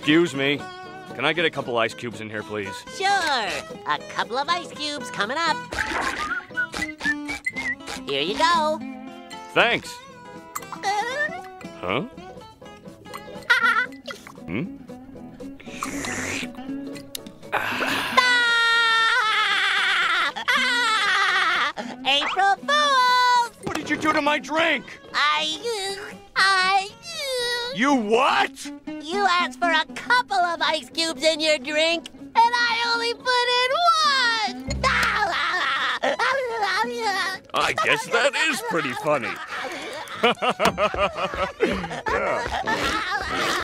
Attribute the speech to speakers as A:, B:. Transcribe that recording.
A: Excuse me. Can I get a couple ice cubes in here, please?
B: Sure. A couple of ice cubes coming up. Here you go.
A: Thanks. Huh? Hmm?
B: Ah! April Fools!
A: What did you do to my drink?
B: I, I,
A: You what?
B: you asked for a couple of ice cubes in your drink, and I only put in one.
A: I guess that is pretty funny.